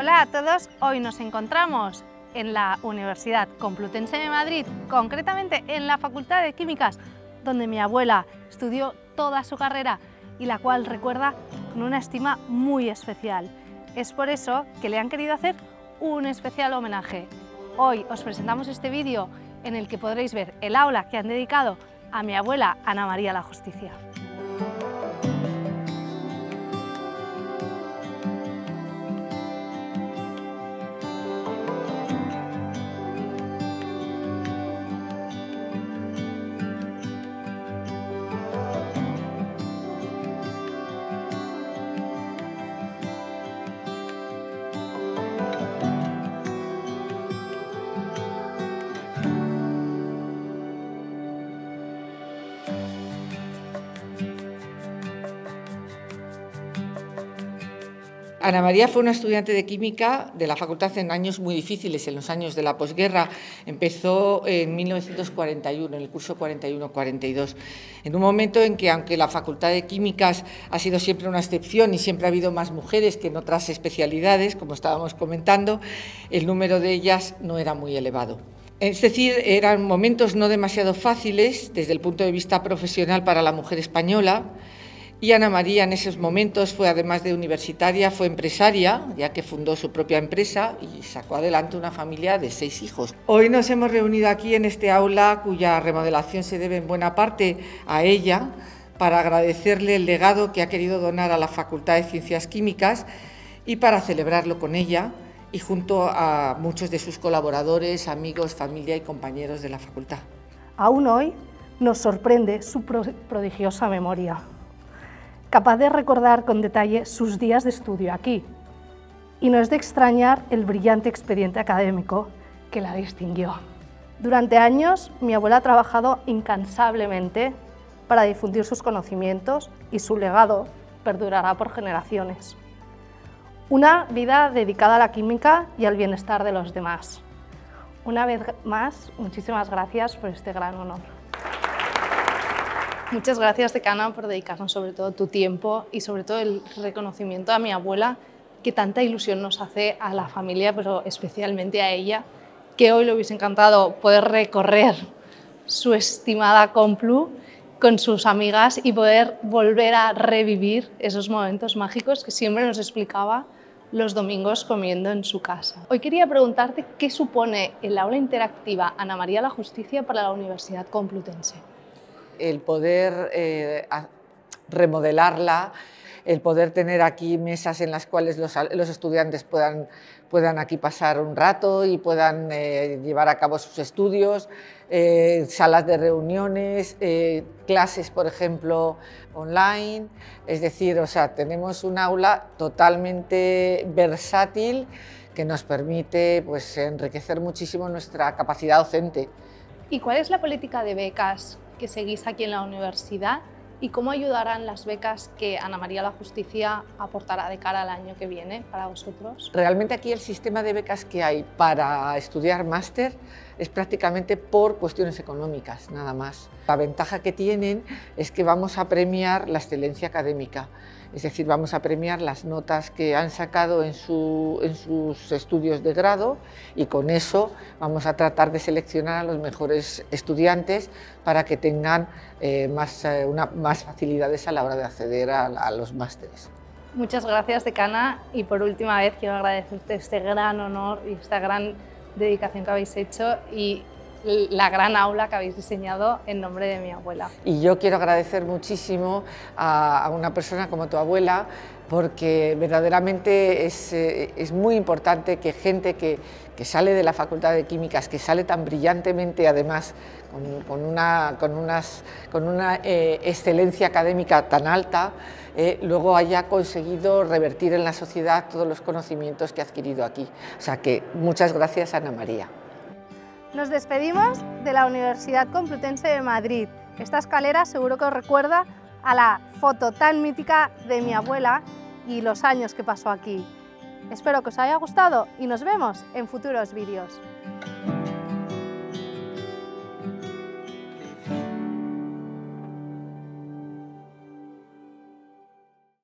Hola a todos, hoy nos encontramos en la Universidad Complutense de Madrid, concretamente en la Facultad de Químicas, donde mi abuela estudió toda su carrera y la cual recuerda con una estima muy especial. Es por eso que le han querido hacer un especial homenaje. Hoy os presentamos este vídeo en el que podréis ver el aula que han dedicado a mi abuela Ana María la Justicia. Ana María fue una estudiante de química de la facultad en años muy difíciles, en los años de la posguerra. Empezó en 1941, en el curso 41-42, en un momento en que, aunque la facultad de químicas ha sido siempre una excepción y siempre ha habido más mujeres que en otras especialidades, como estábamos comentando, el número de ellas no era muy elevado. Es decir, eran momentos no demasiado fáciles desde el punto de vista profesional para la mujer española y Ana María en esos momentos fue, además de universitaria, fue empresaria, ya que fundó su propia empresa y sacó adelante una familia de seis hijos. Hoy nos hemos reunido aquí en este aula, cuya remodelación se debe en buena parte a ella, para agradecerle el legado que ha querido donar a la Facultad de Ciencias Químicas y para celebrarlo con ella y junto a muchos de sus colaboradores, amigos, familia y compañeros de la facultad. Aún hoy nos sorprende su prodigiosa memoria capaz de recordar con detalle sus días de estudio aquí. Y no es de extrañar el brillante expediente académico que la distinguió. Durante años, mi abuela ha trabajado incansablemente para difundir sus conocimientos y su legado perdurará por generaciones. Una vida dedicada a la química y al bienestar de los demás. Una vez más, muchísimas gracias por este gran honor. Muchas gracias, Decana, por dedicarnos sobre todo tu tiempo y sobre todo el reconocimiento a mi abuela, que tanta ilusión nos hace a la familia, pero especialmente a ella, que hoy le hubiese encantado poder recorrer su estimada Complu con sus amigas y poder volver a revivir esos momentos mágicos que siempre nos explicaba los domingos comiendo en su casa. Hoy quería preguntarte qué supone el aula interactiva Ana María la Justicia para la Universidad Complutense el poder eh, remodelarla, el poder tener aquí mesas en las cuales los, estudiantes puedan, puedan, aquí pasar un rato y puedan eh, llevar a cabo sus estudios, eh, salas de reuniones, clases, por ejemplo, online. Es decir, o sea, tenemos un aula totalmente versátil que nos permite pues, enriquecer muchísimo nuestra capacidad docente. ¿Y cuál es la política de becas que seguís aquí en la universidad y cómo ayudarán las becas que Ana María la Justicia aportará de cara al año que viene para vosotros? Realmente aquí el sistema de becas que hay para estudiar máster es prácticamente por cuestiones económicas, nada más. La ventaja que tienen es que vamos a premiar la excelencia académica es decir, vamos a premiar las notas que han sacado en, sus estudios de grado y con eso vamos a tratar de seleccionar a los mejores estudiantes para que tengan eh, más, eh, más facilidades a la hora de acceder a, a los másteres. Muchas gracias, decana, y por última vez quiero agradecerte este gran honor y esta gran dedicación que habéis hecho y la gran aula que habéis diseñado en nombre de mi abuela. Y yo quiero agradecer muchísimo a, una persona como tu abuela, porque verdaderamente es, eh, muy importante que gente que, sale de la Facultad de Químicas, que sale tan brillantemente además, con una eh, excelencia académica tan alta, eh, luego haya conseguido revertir en la sociedad todos los conocimientos que ha adquirido aquí. O sea que muchas gracias Ana María. Nos despedimos de la Universidad Complutense de Madrid. Esta escalera seguro que os recuerda a la foto tan mítica de mi abuela y los años que pasó aquí. Espero que os haya gustado y nos vemos en futuros vídeos.